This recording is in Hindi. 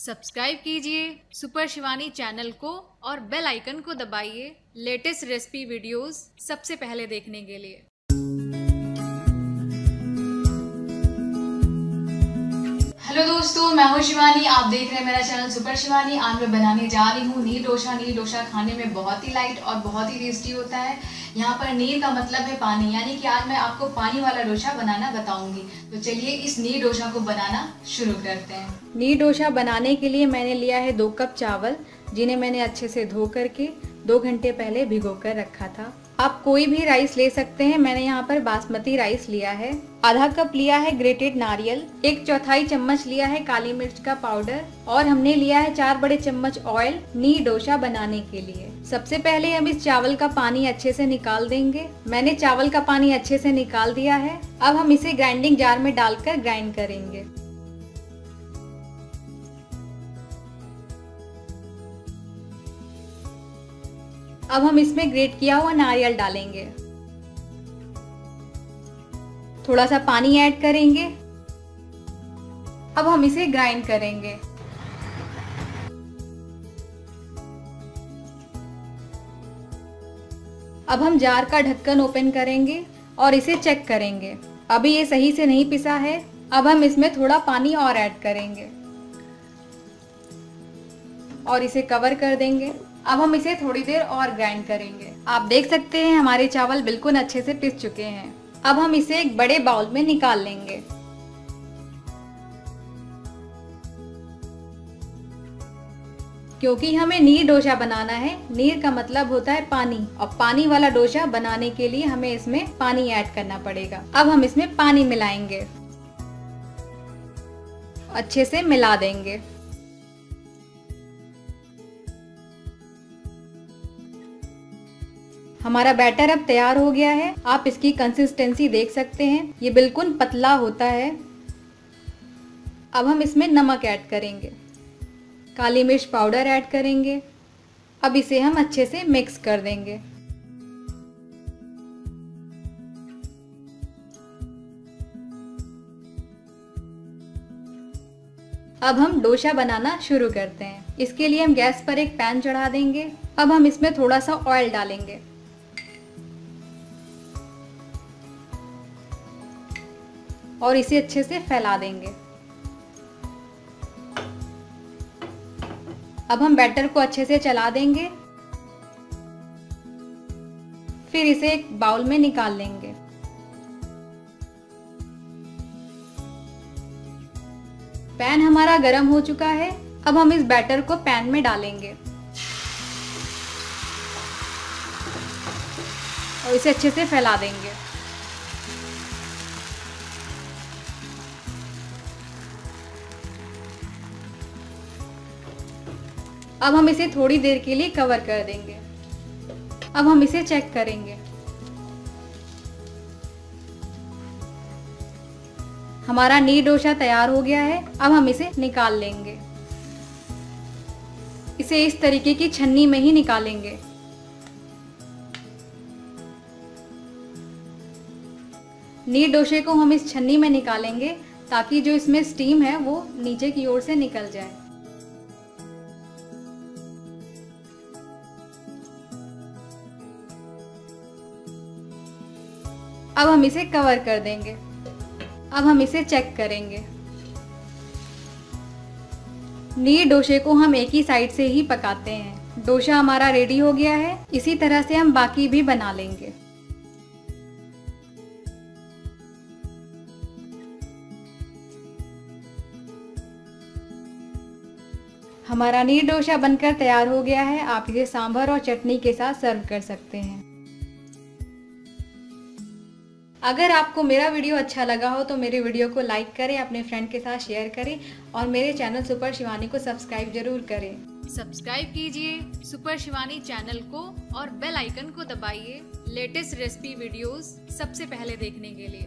सब्सक्राइब कीजिए सुपर शिवानी चैनल को और बेल आइकन को दबाइए लेटेस्ट रेसिपी वीडियोस सबसे पहले देखने के लिए। दोस्तों, मैं हूँ शिवानी। आप देख रहे हैं मेरा चैनल सुपर शिवानी। आज मैं बनाने जा रही हूँ नीर डोसा नीर डोसा खाने में बहुत ही लाइट और बहुत ही टेस्टी होता है। यहाँ पर नीर का मतलब है पानी, यानी कि आज मैं आपको पानी वाला डोसा बनाना बताऊँगी। तो चलिए इस नीर डोसा को बनाना शुरू करते हैं। नीर डोसा बनाने के लिए मैंने लिया है दो कप चावल, जिन्हें मैंने अच्छे से धो करके दो घंटे पहले भिगो कर रखा था। आप कोई भी राइस ले सकते हैं। मैंने यहाँ पर बासमती राइस लिया है। आधा कप लिया है ग्रेटेड नारियल। एक चौथाई चम्मच लिया है काली मिर्च का पाउडर और हमने लिया है चार बड़े चम्मच ऑयल नी डोसा बनाने के लिए। सबसे पहले हम इस चावल का पानी अच्छे से निकाल देंगे। मैंने चावल का पानी अच्छे से निकाल दिया है। अब हम इसे ग्राइंडिंग जार में डालकर ग्राइंड करेंगे। अब हम इसमें ग्रेट किया हुआ नारियल डालेंगे। थोड़ा सा पानी ऐड करेंगे। अब हम इसे ग्राइंड करेंगे। अब हम जार का ढक्कन ओपन करेंगे और इसे चेक करेंगे। अभी ये सही से नहीं पिसा है। अब हम इसमें थोड़ा पानी और ऐड करेंगे। और इसे कवर कर देंगे। अब हम इसे थोड़ी देर और ग्राइंड करेंगे। आप देख सकते हैं, हमारे चावल बिल्कुल अच्छे से पिस चुके हैं। अब हम इसे एक बड़े बाउल में निकाल लेंगे। क्योंकि हमें नीर डोसा बनाना है, नीर का मतलब होता है पानी। और पानी वाला डोसा बनाने के लिए हमें इसमें पानी ऐड करना पड़ेगा। अब हम इसमें पानी मिलाएँगे। अच्छे से मिला देंगे। हमारा बैटर अब तैयार हो गया है। आप इसकी कंसिस्टेंसी देख सकते हैं। ये बिल्कुल पतला होता है। अब हम इसमें नमक ऐड करेंगे। काली मिर्च पाउडर ऐड करेंगे। अब इसे हम अच्छे से मिक्स कर देंगे। अब हम डोसा बनाना शुरू करते हैं। इसके लिए हम गैस पर एक पैन चढ़ा देंगे। अब हम इसमें थोड़ा सा ऑयल डालेंगे। और इसे अच्छे से फैला देंगे। अब हम बैटर को अच्छे से चला देंगे। फिर इसे एक बाउल में निकाल लेंगे। पैन हमारा गर्म हो चुका है। अब हम इस बैटर को पैन में डालेंगे। और इसे अच्छे से फैला देंगे। अब हम इसे थोड़ी देर के लिए कवर कर देंगे। अब हम इसे चेक करेंगे। हमारा नी डोसा तैयार हो गया है, अब हम इसे निकाल लेंगे। इसे इस तरीके की छन्नी में ही निकालेंगे। नी डोसे को हम इस छन्नी में निकालेंगे ताकि जो इसमें स्टीम है वो नीचे की ओर से निकल जाए। अब हम इसे कवर कर देंगे। अब हम इसे चेक करेंगे। नीर डोसे को हम एक ही साइड से ही पकाते हैं। डोसा हमारा रेडी हो गया है। इसी तरह से हम बाकी भी बना लेंगे। हमारा नीर डोसा बनकर तैयार हो गया है। आप इसे सांभर और चटनी के साथ सर्व कर सकते हैं। अगर आपको मेरा वीडियो अच्छा लगा हो तो मेरे वीडियो को लाइक करें, अपने फ्रेंड के साथ शेयर करें और मेरे चैनल सुपर शिवानी को सब्सक्राइब ज़रूर करें। सब्सक्राइब कीजिए सुपर शिवानी चैनल को और बेल आइकन को दबाइए लेटेस्ट रेसिपी वीडियोस सबसे पहले देखने के लिए।